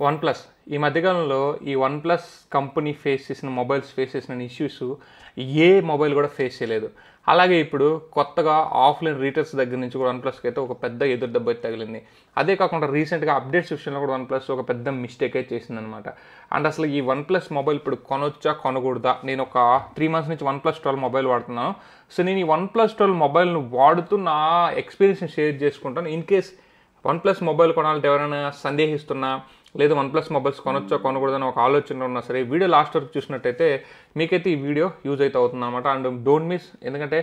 One plus ఈ మధ్యకాలంలో ఈ వన్ ప్లస్ కంపెనీ ఫేస్ చేసిన మొబైల్స్ ఫేస్ చేసిన ఇష్యూస్ ఏ మొబైల్ కూడా ఫేస్ చేయలేదు. అలాగే ఇప్పుడు కొత్తగా ఆఫ్లైన్ రీటైల్స్ దగ్గర నుంచి కూడా వన్ ప్లస్కి అయితే ఒక పెద్ద ఎదురు దెబ్బ తగిలింది. అదే కాకుండా రీసెంట్గా అప్డేట్స్ విషయంలో కూడా వన్ ప్లస్ ఒక పెద్ద మిస్టేక్ అయితే చేసిందనమాట అండ్ అసలు ఈ వన్ ప్లస్ మొబైల్ ఇప్పుడు కొనొచ్చా కొనకూడదా? నేను ఒక త్రీ మంత్స్ నుంచి వన్ ప్లస్ ట్వెల్వ్ మొబైల్ వాడుతున్నాను. సో నేను ఈ వన్ ప్లస్ ట్వెల్వ్ మొబైల్ను వాడుతూ నా ఎక్స్పీరియన్స్ని షేర్ చేసుకుంటాను. In case one plus mobile కొనాలంటే ఎవరైనా సందేహిస్తున్నా లేదు వన్ ప్లస్ మొబైల్స్ కొనొచ్చా కొనకూడదని ఒక ఆలోచన ఉన్నా సరే వీడియో లాస్ట్ వరకు చూసినట్టయితే మీకైతే ఈ వీడియో యూజ్ అయితే అవుతుంది అనమాట అండ్ డోంట్ మిస్ ఎందుకంటే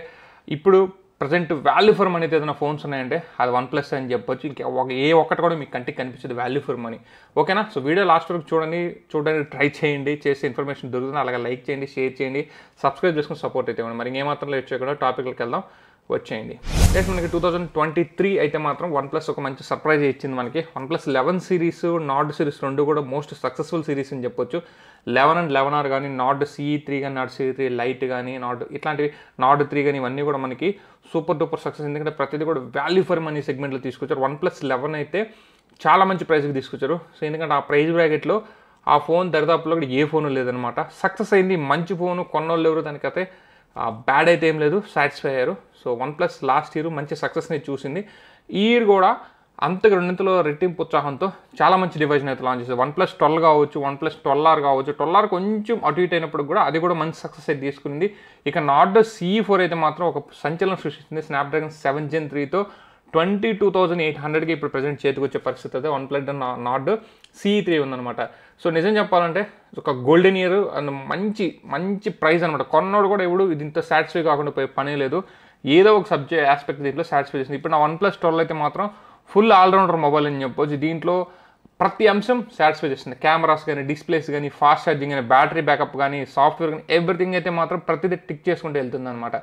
ఇప్పుడు ప్రజెంట్ వాల్యూ ఫర్ మనీ ఏదైనా ఫోన్స్ ఉన్నాయంటే అది వన్ ప్లస్ అని చెప్పొచ్చు. ఇంకా ఒక ఏ ఒక్కటి కూడా మీకు కంటికి కనిపించదు వాల్యూ ఫర్ మనీ ఓకేనా సో వీడియో లాస్ట్ వరకు చూడండి చూడడానికి ట్రై చేయండి చేసే ఇన్ఫర్మేషన్ దొరుకుతుంది. అలాగే లైక్ చేయండి షేర్ చేయండి సబ్స్క్రైబ్ చేసుకుని సపోర్ట్ అయితే ఇవ్వండి. మరి ఇంకేమాత్రం లేట్ చేయకుండా టాపిక్లకు వెళ్దాం. వచ్చేయండి. నెక్స్ట్ మనకి టూ థౌజండ్ ట్వంటీ త్రీ అయితే మాత్రం వన్ ప్లస్ ఒక మంచి సర్ప్రైజ్ ఇచ్చింది మనకి. One plus eleven series Nord series రెండు కూడా మోస్ట్ సక్సెస్ఫుల్ సిరీస్ అని చెప్పొచ్చు. లెవెన్ అండ్ లెవెన్ ఆర్ కానీ నార్డ్ సిఈ త్రీ కానీ నార్డ్ సిఈ త్రీ లైట్ కానీ నార్డ్ ఇట్లాంటివి నార్డ్ త్రీ కానీ ఇవన్నీ కూడా మనకి సూపర్ డూపర్ సక్సెస్ ఎందుకంటే ప్రతిదీ కూడా వాల్యూ ఫర్ మనీ సెగ్మెంట్లో తీసుకొచ్చారు. వన్ ప్లస్ లెవెన్ అయితే చాలా మంచి ప్రైస్కి తీసుకొచ్చారు. సో ఎందుకంటే ఆ ప్రైస్ బ్రాకెట్లో ఆ ఫోన్ దరిదాపులో కూడా ఏ ఫోన్ లేదనమాట సక్సెస్ అయింది మంచి ఫోన్ కొన్నోళ్ళు ఎవరు దానికైతే బ్యాడ్ అయితే ఏం లేదు సాటిస్ఫై అయ్యారు. So one plus last year మంచి సక్సెస్ని చూసింది. ఈ ఇయర్ కూడా అంతకు రెండింతలో రెట్టింపు ఉత్సాహంతో చాలా మంచి డివైజన్ అయితే లాంచ్ చేసింది వన్ ప్లస్ ట్వెల్వ్ కావచ్చు వన్ ప్లస్ ట్వెల్వ్ ఆర్ కావచ్చు ట్వెల్వ్ ఆర్ కొంచెం అటు ఇటు అయినప్పుడు కూడా అది కూడా మంచి సక్సెస్ అయితే తీసుకుంది ఇక నార్డ్ సీ ఫోర్ అయితే మాత్రం ఒక సంచలనం సృష్టించింది స్నాప్డ్రాగన్ సెవెన్ జెన్ త్రీతో ట్వంటీ టూ థౌజండ్ ఎయిట్ హండ్రెడ్కి ఇప్పుడు ప్రజెంట్ చేతికి వచ్చే పరిస్థితి అయితే one plus Nord CE three ఉందన్నమాట. సో నిజం చెప్పాలంటే ఒక గోల్డెన్ ఇయర్ అండ్ మంచి మంచి ప్రైస్ అనమాట కొన్నోడు కూడా ఇప్పుడు ఇది ఇంత సాటిస్ఫై కాకుండా పోయే పనే లేదు. ఏదో ఒక సబ్జెక్ట్ ఆస్పెక్ట్ దీంట్లో సాటిస్ఫై చేసింది. ఇప్పుడు నా వన్ ప్లస్ ట్వెల్వ్ అయితే మాత్రం ఫుల్ ఆల్రౌండర్ మొబైల్ అని చెప్పొచ్చు. దీంట్లో ప్రతి అంశం సాటిస్ఫై చేస్తుంది. కెమెరాస్ కానీ డిస్ప్లేస్ కానీ ఫాస్ట్ ఛార్జింగ్ కానీ బ్యాటరీ బ్యాకప్ కానీ సాఫ్ట్వేర్ కానీ ఎవ్రీథింగ్ అయితే మాత్రం ప్రతిదీ టిక్ చేసుకుంటూ వెళ్తుంది అనమాట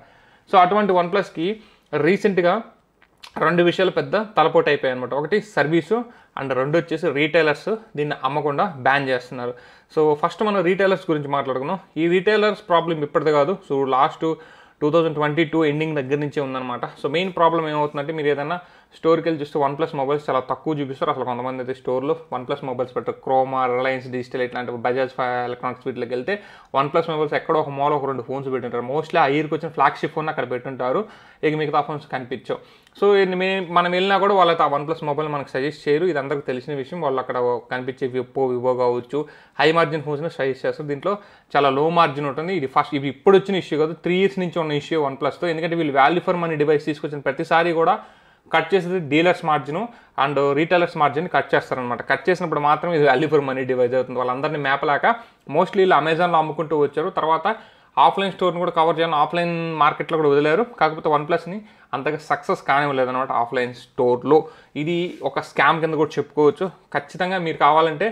సో అటువంటి వన్ ప్లస్కి రీసెంట్గా రెండు విషయాలు పెద్ద తలపోటు అయిపోయాయి అనమాట ఒకటి సర్వీసు అండ్ రెండు వచ్చేసి రీటైలర్స్ దీన్ని అమ్మకుండా బ్యాన్ చేస్తున్నారు. సో ఫస్ట్ మనం రీటైలర్స్ గురించి మాట్లాడుకున్నాం ఈ రీటైలర్స్ ప్రాబ్లం ఇప్పటిది కాదు. So last two thousand twenty two ending దగ్గర నుంచే ఉందన్నమాట. సో మెయిన్ ప్రాబ్లం ఏమవుతుందంటే మీరు ఏదైనా స్టోర్కి వెళ్ళి చూస్తే వన్ ప్లస్ మొబైల్స్ చాలా తక్కువ చూపిస్తారు. అసలు కొంతమంది అయితే స్టోర్లో వన్ ప్లస్ మొబైల్స్ పెట్టారు క్రోమా రిలయన్స్ డిజిటల్ ఇట్లాంటి బజాజ్ ఎలక్ట్రానిక్స్ వీటికి వెళ్తే వన్ ప్లస్ మొబైల్స్ ఎక్కడో ఒక మోల్ ఒక రెండు ఫోన్స్ పెట్టుంటారు. మోస్ట్లీ ఆ ఇయర్కి వచ్చిన ఫ్లాగ్షిప్ ఫోన్ అక్కడ పెట్టుంటారు. ఇక మిగతా ఫోన్స్ కనిపించవు. సో మనం వెళ్ళినా కూడా వాళ్ళైతే ఆ వన్ ప్లస్ మొబైల్ మనకు సజెస్ట్ చేయరు. ఇది అందరికి తెలిసిన విషయం. వాళ్ళు అక్కడ కనిపించే విప్పో వివో కావచ్చు హై మార్జిన్ ఫోన్స్ని సజెస్ట్ చేస్తారు. దీంట్లో చాలా లో మార్జిన్ ఉంటుంది. ఇది ఫస్ట్ ఇవి ఇప్పుడు వచ్చిన ఇష్యూ కాదు. త్రీ ఇయర్స్ నుంచి ఉన్న ఇష్యూ వన్ ప్లస్తో. ఎందుకంటే వీళ్ళు వాల్యూ ఫర్ మనీ డివైస్ తీసుకొచ్చిన ప్రతిసారి కూడా కట్ చేసేది dealers margin and retailers margin cut చేస్తారనమాట కట్ చేసినప్పుడు మాత్రం ఇది వాల్యూ ఫర్ మనీ డివైజ్ అవుతుంది. వాళ్ళందరినీ మేపలాక మోస్ట్లీ వీళ్ళు అమెజాన్లో అమ్ముకుంటూ వచ్చారు. తర్వాత ఆఫ్లైన్ స్టోర్ని కూడా కవర్ చేయాలని ఆఫ్లైన్ మార్కెట్లో కూడా వదిలేరు. కాకపోతే వన్ ప్లస్ని అంతగా సక్సెస్ కానివ్వలేదు అనమాట ఆఫ్లైన్ స్టోర్లో ఇది ఒక స్కామ్ కింద కూడా చెప్పుకోవచ్చు. ఖచ్చితంగా మీరు కావాలంటే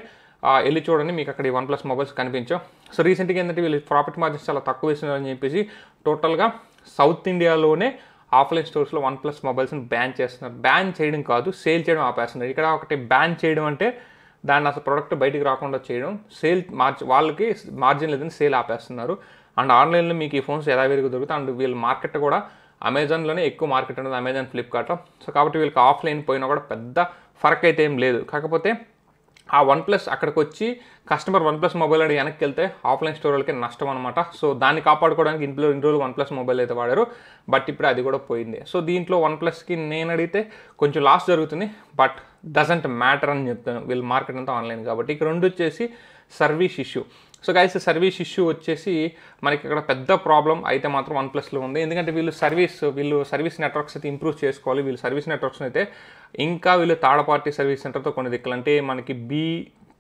వెళ్ళి చూడండి. మీకు అక్కడ ఈ వన్ ప్లస్ మొబైల్స్ కనిపించవు సో రీసెంట్గా ఏంటంటే వీళ్ళు ప్రాఫిట్ మార్జిన్స్ చాలా తక్కువ వేసినారని చెప్పేసి టోటల్గా సౌత్ ఇండియాలోనే ఆఫ్లైన్ స్టోర్స్లో వన్ ప్లస్ మొబైల్స్ని బ్యాన్ చేస్తున్నారు. బ్యాన్ చేయడం కాదు సేల్ చేయడం ఆపేస్తున్నారు. ఇక్కడ ఒకటి బ్యాన్ చేయడం అంటే దాన్ని అసలు ప్రోడక్ట్ బయటికి రాకుండా చేయడం సేల్ మార్చి వాళ్ళకి మార్జిన్ లేదని సేల్ ఆపేస్తున్నారు. అండ్ ఆన్లైన్లో మీకు ఈ ఫోన్స్ యథావిధిగా దొరుకుతాయి? అండ్ వీళ్ళ మార్కెట్ కూడా అమెజాన్లోనే ఎక్కువ మార్కెట్ ఉంటుంది అమెజాన్ ఫ్లిప్కార్ట్లో. సో కాబట్టి వీళ్ళకి ఆఫ్లైన్ పోయినా కూడా పెద్ద ఫరక్ అయితే ఏం లేదు. కాకపోతే ఆ వన్ ప్లస్ అక్కడికి వచ్చి కస్టమర్ వన్ ప్లస్ మొబైల్ అడిగి వెనక్కి వెళ్తే ఆఫ్లైన్ స్టోర్ వాళ్ళకి నష్టం అనమాట సో దాన్ని కాపాడుకోవడానికి ఇంట్లో ఇన్ని రోజులు వన్ ప్లస్ మొబైల్ అయితే వాడారు. బట్ ఇప్పుడు అది కూడా పోయింది. సో దీంట్లో వన్ ప్లస్కి నేను అడిగితే కొంచెం లాస్ జరుగుతుంది. బట్ డజంట్ మ్యాటర్ అని చెప్తాను. వీళ్ళు మార్కెట్ అంతా ఆన్లైన్ కాబట్టి. ఇక రెండు వచ్చేసి service issue. So guys service issue వచ్చేసి మనకి ఇక్కడ పెద్ద ప్రాబ్లం అయితే మాత్రం వన్ ప్లస్లో ఉంది. ఎందుకంటే వీళ్ళు సర్వీస్ వీళ్ళు సర్వీస్ నెట్వర్క్స్ అయితే ఇంప్రూవ్ చేసుకోవాలి. వీళ్ళు సర్వీస్ నెట్వర్క్స్ అయితే ఇంకా వీళ్ళు థర్డ్ పార్టీ సర్వీస్ సెంటర్తో కొన్ని దిక్కులు. అంటే మనకి బీ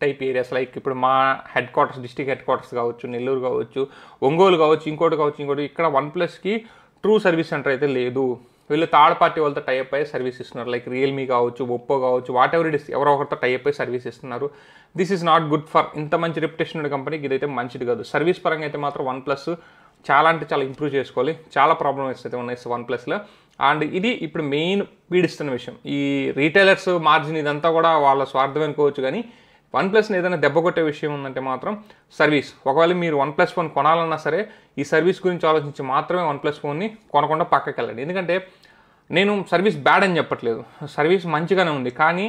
టైప్ ఏరియాస్ లైక్ ఇప్పుడు మా headquarters district headquarters కావచ్చు నెల్లూరు కావచ్చు ఒంగోలు కావచ్చు ఇంకోటి కావచ్చు ఇంకోటి. ఇక్కడ వన్ ప్లస్కి ట్రూ సర్వీస్ సెంటర్ అయితే లేదు. వీళ్ళు థర్డ్ పార్టీ వాళ్ళతో టైప్ అయ్యి సర్వీస్ ఇస్తున్నారు. లైక్ రియల్మీ కావచ్చు ఒప్పో కావచ్చు వాట్ ఎవర్ ఇట్ ఇస్ ఎవరో ఒకరితో టైప్ అయ్యి సర్వీస్ ఇస్తున్నారు. This is not good for ఇంత మంచి రెప్యుటేషన్ ఉన్న కంపెనీకి ఇదైతే మంచిది కాదు. సర్వీస్ పరంగా అయితే మాత్రం వన్ ప్లస్ చాలా అంటే చాలా ఇంప్రూవ్ చేసుకోవాలి. చాలా ప్రాబ్లమ్స్ అయితే ఉన్నాయి వన్ ప్లస్లో అండ్ ఇది ఇప్పుడు మెయిన్ పీడిస్తున్న విషయం. ఈ రీటైలర్స్ మార్జిన్ ఇదంతా కూడా వాళ్ళ స్వార్థం అనుకోవచ్చు కానీ వన్ ప్లస్ని ఏదైనా దెబ్బ కొట్టే విషయం ఉందంటే మాత్రం సర్వీస్. ఒకవేళ మీరు వన్ ప్లస్ ఫోన్ కొనాలన్నా సరే ఈ సర్వీస్ గురించి ఆలోచించి మాత్రమే వన్ ప్లస్ ఫోన్ని కొనకుండా పక్కకి వెళ్ళండి. ఎందుకంటే నేను సర్వీస్ బ్యాడ్ అని చెప్పట్లేదు. సర్వీస్ మంచిగానే ఉంది. కానీ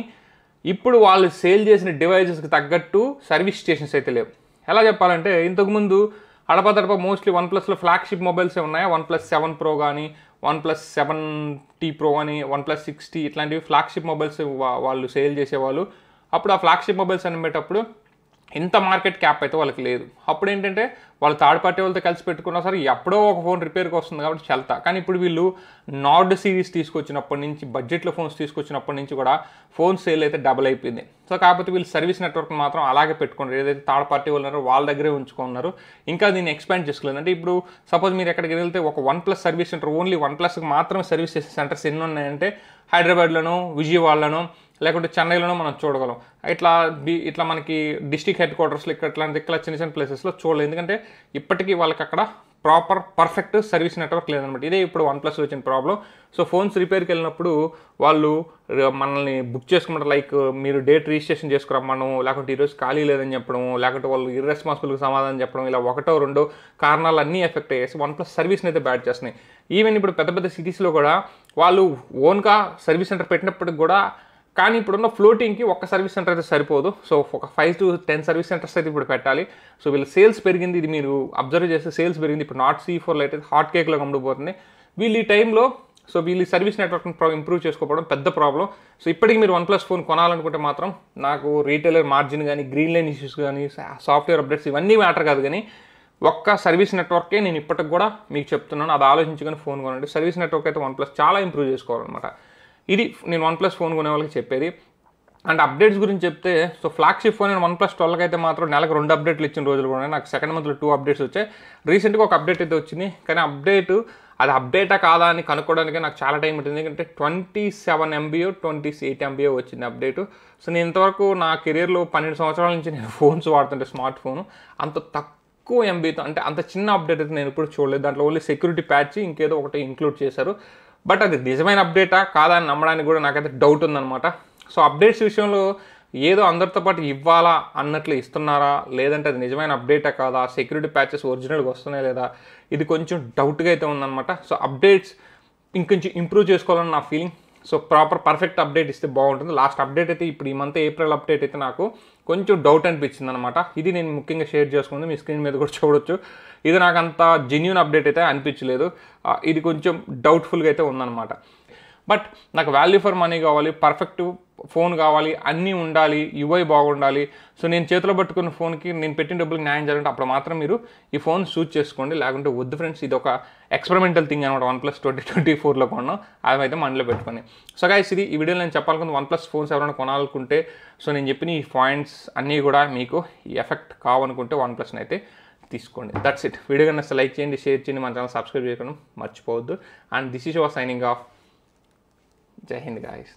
ఇప్పుడు వాళ్ళు సేల్ చేసిన డివైజెస్కి తగ్గట్టు సర్వీస్ స్టేషన్స్ అయితే లేవు. ఎలా చెప్పాలంటే ఇంతకుముందు అడపదడప మోస్ట్లీ వన్ ప్లస్లో ఫ్లాగ్షిప్ మొబైల్సే ఉన్నాయి? వన్ ప్లస్ సెవెన్ ప్రో కానీ one plus seven T pro అని వన్ ప్లస్ సిక్స్టీ ఇట్లాంటివి ఫ్లాగ్షిప్ మొబైల్స్ వాళ్ళు సేల్ చేసేవాళ్ళు అప్పుడు ఆ ఫ్లాగ్షిప్ మొబైల్స్ అనేటప్పుడు ఇంత మార్కెట్ క్యాప్ అయితే వాళ్ళకి లేదు. అప్పుడు ఏంటంటే వాళ్ళు థర్డ్ పార్టీ వాళ్ళతో కలిసి పెట్టుకున్నా సరే ఎప్పుడో ఒక ఫోన్ రిపేర్కి వస్తుంది కాబట్టి చల్తా. కానీ ఇప్పుడు వీళ్ళు నార్డ్ సిరీస్ తీసుకొచ్చినప్పటి నుంచి బడ్జెట్లో ఫోన్స్ తీసుకొచ్చినప్పటి నుంచి కూడా ఫోన్ సేల్ అయితే డబుల్ అయిపోయింది. సో కాకపోతే వీళ్ళు సర్వీస్ నెట్వర్క్ మాత్రం అలాగే పెట్టుకున్నారు. ఏదైతే థర్డ్ పార్టీ వాళ్ళు ఉన్నారో వాళ్ళ దగ్గరే ఉంచుకున్నారు. ఇంకా దీన్ని ఎక్స్పాండ్ చేసుకోలేదు. అంటే ఇప్పుడు సపోజ్ మీరు ఎక్కడికి వెళ్తే ఒక one plus service centre only one ప్లస్కి మాత్రమే సర్వీస్ చేసే సెంటర్స్ ఎన్ని ఉన్నాయంటే హైదరాబాద్లోనూ విజయవాడలోనూ లేకుంటే చెన్నైలోనూ మనం చూడగలం. ఇట్లా ఇట్లా మనకి డిస్టిక్ హెడ్ క్వార్టర్స్లో ఇక్కడ ఇట్లాంటి ఇక్కడ చిన్న చిన్న ప్లేసెస్లో చూడలేదు. ఎందుకంటే ఇప్పటికీ వాళ్ళకి అక్కడ ప్రాపర్ పర్ఫెక్ట్ సర్వీస్ నెట్వర్క్ లేదనమాట ఇదే ఇప్పుడు వన్ ప్లస్ వచ్చిన ప్రాబ్లం. సో ఫోన్స్ రిపేర్కి వెళ్ళినప్పుడు వాళ్ళు మనల్ని బుక్ చేసుకున్నట్టు లైక్ మీరు డేట్ రిజిస్ట్రేషన్ చేసుకురమ్మను లేకుంటే ఈరోజు ఖాళీ లేదని చెప్పడం లేకుంటే వాళ్ళు ఇర్రెస్పాన్సిబుల్గా సమాధానం చెప్పడం ఇలా ఒకటో రెండో కారణాలు అన్నీ ఎఫెక్ట్ అయ్యేసి వన్ ప్లస్ సర్వీస్ని అయితే బ్యాడ్ చేస్తున్నాయి. ఈవెన్ ఇప్పుడు పెద్ద పెద్ద సిటీస్లో కూడా వాళ్ళు ఓన్గా సర్వీస్ సెంటర్ పెట్టినప్పటికి కూడా కానీ ఇప్పుడున్న ఫ్లోటింగ్కి ఒక్క సర్వీస్ సెంటర్ అయితే సరిపోదు. సో ఒక five to ten service centres అయితే ఇప్పుడు పెట్టాలి. సో వీళ్ళ సేల్స్ పెరిగింది. ఇది మీరు అబ్జర్వ్ చేస్తే సేల్స్ పెరిగింది. ఇప్పుడు నాట్ సీ ఫోర్లో అయితే హాట్ కేక్లో అమ్ముడుపోతుంది వీళ్ళు ఈ టైంలో సో వీళ్ళు ఈ సర్వీస్ నెట్వర్క్ని ఇంప్రూవ్ చేసుకోవడం పెద్ద ప్రాబ్లం సో ఇప్పటికి మీరు వన్ ప్లస్ ఫోన్ కొనాలనుకుంటే మాత్రం నాకు రీటైలర్ మార్జిన్ కానీ గ్రీన్ లైన్ ఇష్యూస్ కానీ సాఫ్ట్వేర్ అప్డేట్స్ ఇవన్నీ మ్యాటర్ కాదు కానీ ఒక్క సర్వీస్ నెట్వర్కే నేను ఇప్పటికి కూడా మీకు చెప్తున్నాను. అది ఆలోచించుకొని ఫోన్ కొనండి. సర్వీస్ నెట్వర్క్ అయితే వన్ ప్లస్ చాలా ఇంప్రూవ్ చేసుకోవాలన్నమాట. ఇది నేను వన్ ప్లస్ ఫోన్ కొనే వాళ్ళకి చెప్పేది. అండ్ అప్డేట్స్ గురించి చెప్తే సో ఫ్లాగ్షిప్ ఫోన్ నేను వన్ ప్లస్ ట్వెల్వ్కి అయితే మాత్రం నెలకు రెండు అప్డేట్లు ఇచ్చిన రోజులు కూడా నాకు సెకండ్ మంత్లో టూ అప్డేట్స్ వచ్చాయి. రీసెంట్గా ఒక అప్డేట్ అయితే వచ్చింది. కానీ అప్డేట్ అది అప్డేటా కాదా అని కనుక్కోవడానికి నాకు చాలా టైం పట్టింది. ఎందుకంటే twenty seven MBO twenty eight MBO వచ్చింది అప్డేట్ సో నేను ఇంతవరకు నా కెరీర్లో పన్నెండు సంవత్సరాల నుంచి నేను ఫోన్స్ వాడుతుంటే స్మార్ట్ ఫోన్ అంత తక్కువ ఎంబీతో అంటే అంత చిన్న అప్డేట్ అయితే నేను ఇప్పుడు చూడలేదు. దాంట్లో ఓన్లీ సెక్యూరిటీ ప్యాచ్ ఇంకేదో ఒకటి ఇంక్లూడ్ చేశారు. బట్ అది నిజమైన అప్డేటా కాదా అని నమ్మడానికి కూడా నాకైతే డౌట్ ఉందన్నమాట. సో అప్డేట్స్ విషయంలో ఏదో అందరితో పాటు ఇవ్వాలా అన్నట్లు ఇస్తున్నారా? లేదంటే అది నిజమైన అప్డేటా కాదా? సెక్యూరిటీ ప్యాచెస్ ఒరిజినల్గా వస్తున్నాయా లేదా? ఇది కొంచెం డౌట్గా అయితే ఉందన్నమాట. సో అప్డేట్స్ ఇంకొంచెం ఇంప్రూవ్ చేసుకోవాలని నా feeling so proper perfect update ఇస్తే బాగుంటుంది. లాస్ట్ అప్డేట్ అయితే ఇప్పుడు ఈ మంత్ ఏప్రిల్ అప్డేట్ అయితే నాకు కొంచెం డౌట్ అనిపించింది అనమాట ఇది నేను ముఖ్యంగా షేర్ చేసుకుంది మీ స్క్రీన్ మీద కూడా చూడొచ్చు. ఇది నాకు అంత జెన్యున్ అప్డేట్ అయితే అనిపించలేదు. ఇది కొంచెం డౌట్ఫుల్గా అయితే ఉందన్నమాట. బట్ నాకు వాల్యూ ఫర్ మనీ కావాలి పర్ఫెక్ట్ ఫోన్ కావాలి అన్నీ ఉండాలి యువై బాగుండాలి. సో నేను చేతిలో పట్టుకున్న ఫోన్కి నేను పెట్టిన డబ్బులు న్యాయం చేయాలంటే అప్పుడు మాత్రం మీరు ఈ ఫోన్ చూస్ చేసుకోండి. లేకుంటే వద్దు ఫ్రెండ్స్ ఇది ఒక ఎక్స్పెరిమెంటల్ థింగ్ అనమాట. వన్ ప్లస్ ట్వంటీ ట్వంటీ ఫోర్లో కొన్నాం. అవి అయితే మనలో పెట్టుకొని. సో గైస్ ఇది ఈ వీడియోలో నేను చెప్పాలనుకుంది వన్ ప్లస్ ఫోన్స్ ఎవరైనా కొనాలనుకుంటే సో నేను చెప్పిన ఈ పాయింట్స్ అన్నీ కూడా మీకు ఈ ఎఫెక్ట్ కావనుకుంటే వన్ ప్లస్ని అయితే తీసుకోండి. దట్స్ ఇట్ వీడియో కన్నా లైక్ చేయండి షేర్ చేయండి మన ఛానల్ సబ్స్క్రైబ్ చేయకుండా. మర్చిపోవద్దు. And this is your signing off జై హింద్ గాయస్